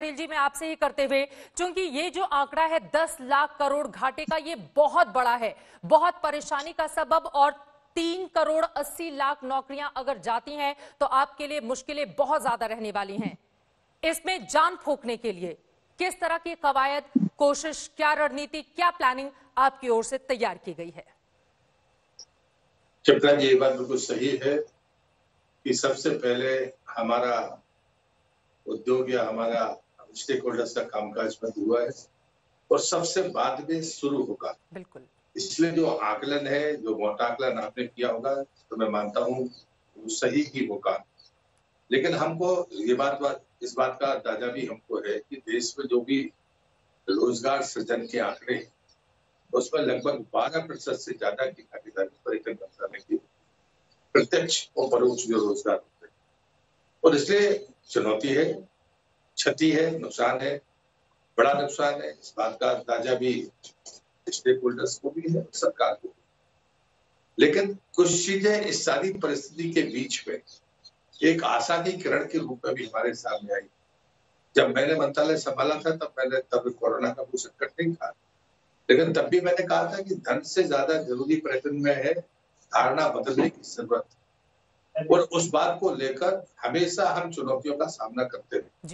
पटेल जी, मैं आपसे ही करते हुए क्योंकि ये जो आंकड़ा है, दस लाख करोड़ घाटे का, ये बहुत बड़ा है। बहुत परेशानी का सबब और तीन करोड़ अस्सी लाख नौकरियाँ अगर जाती हैं तो आपके लिए मुश्किलें बहुत ज़्यादा रहने वाली हैं। इसमें जान फूकने के लिए किस तरह की कवायद, कोशिश, क्या रणनीति, क्या प्लानिंग आपकी ओर से तैयार की गई है? चित्रा जी, ये बात बिल्कुल सही है कि सबसे पहले हमारा उद्योग या हमारा स्टेक होल्डर्स का कामकाज बंद हुआ है और सबसे बाद में शुरू होगा। बिल्कुल। इसलिए जो आकलन है जो मोटा आकलन आपने किया होगा तो मैं मानता हूँ सही ही होगा। लेकिन हमको ये बात, बात इस बात का अंदाज़ा भी हमको है कि देश में जो भी रोज़गार सृजन के आंकड़े उसमें लगभग 12 प्रतिशत से ज़्यादा की भागीदारी पर्यटन मंत्रालय की। प्रत्यक्ष और परोक्ष जो रोज़गार होते हैं। और इसलिए चुनौती है क्षति है, नुकसान है, बड़ा नुकसान है। इस बात का अंदाज़ा भी स्टेक होल्डर्स को भी है, सरकार को लेकिन कुछ चीज़ें इस सारी परिस्थिति के बीच में एक आशा की किरण के रूप में भी हमारे सामने आई। जब मैंने मंत्रालय संभाला था, तब मैंने, तब कोरोना का कोई संकट नहीं था। लेकिन तब भी मैंने कहा था कि धन से ज़्यादा ज़रूरी पर्यटन में है, धारणा बदलने की ज़रूरत। और उस बात को लेकर हमेशा हम चुनौतियों का सामना करते रहे।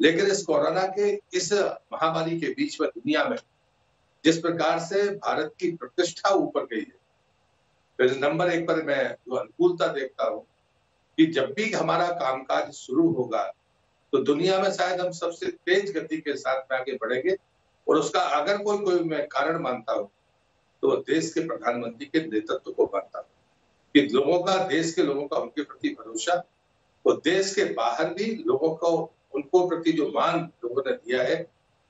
लेकिन इस कोरोना के, इस महामारी के बीच में दुनिया में, जिस प्रकार से भारत की प्रतिष्ठा ऊपर गई है फिर नंबर एक पर मैं जो अनुकूलता देखता हूँ कि जब भी हमारा कामकाज शुरू होगा तो दुनिया में शायद हम सबसे तेज गति के साथ में आगे बढ़ेंगे। और उसका अगर कोई कोई मैं कारण मानता हूँ तो वो देश के प्रधानमंत्री के नेतृत्व को मानता हूँ। कि लोगों का, देश के लोगों का उनके प्रति भरोसा, और देश के बाहर भी लोगों को उनको प्रति जो मान लोगों ने दिया है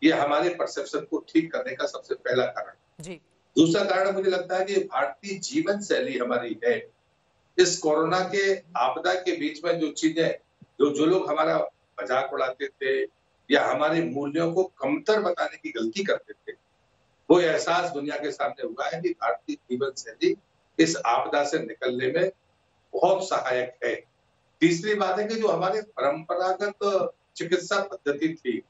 ये हमारे परसेप्शन को ठीक करने का सबसे पहला कारण दूसरा कारण मुझे लगता है कि भारतीय जीवन शैली हमारी है। इस कोरोना के आपदा के बीच में जो चीज़ें जो जो लोग हमारा मज़ाक उड़ाते थे या हमारे मूल्यों को कमतर बताने की गलती करते थे वो एहसास दुनिया के सामने हुआ है कि भारतीय जीवन शैली इस आपदा से निकलने में बहुत सहायक है। तीसरी बात है कि जो हमारे परंपरागत चिकित्सा पद्धति थी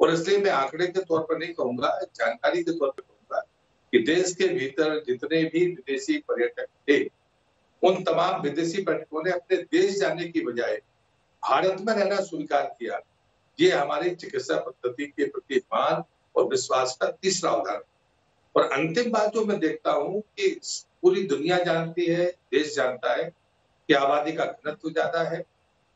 और इसलिए मैं आंकड़े के तौर पर नहीं कहूँगा, जानकारी के तौर पर कहूँगा कि देश के भीतर जितने भी विदेशी पर्यटक थे, उन तमाम विदेशी पर्यटकों ने अपने देश जाने की बजाय भारत में रहना स्वीकार किया। ये हमारी चिकित्सा पद्धति के प्रति मान और विश्वास का तीसरा उदाहरण। और अंतिम बात जो मैं देखता हूँ कि पूरी दुनिया जानती है, देश जानता है कि आबादी का घनत्व ज़्यादा है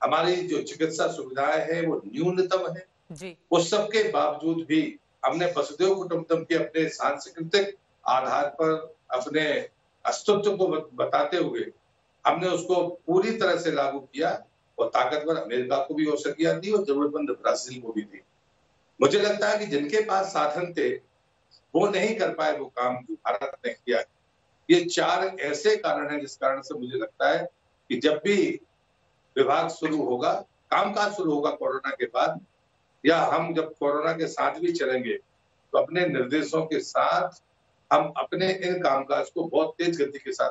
हमारी जो चिकित्सा सुविधाएँ हैं वो न्यूनतम है। जी। उस सब के बावजूद भी हमने वसुदेव कुटुम्बकम के अपने सांस्कृतिक आधार पर अपने अस्तित्व को बताते हुए हमने उसको पूरी तरह से लागू किया और ताकतवर अमेरिका को भी औषधियाँ दी और जरूरतमंद ब्राज़ील को भी दी। मुझे लगता है कि जिनके पास साधन थे वो नहीं कर पाए वो काम जो भारत ने किया। ये चार ऐसे कारण हैं जिस कारण से मुझे लगता है कि जब भी विभाग शुरू होगा, कामकाज शुरू होगा कोरोना के बाद, या हम जब कोरोना के साथ भी चलेंगे तो अपने निर्देशों के साथ हम अपने इन कामकाज को बहुत तेज गति के साथ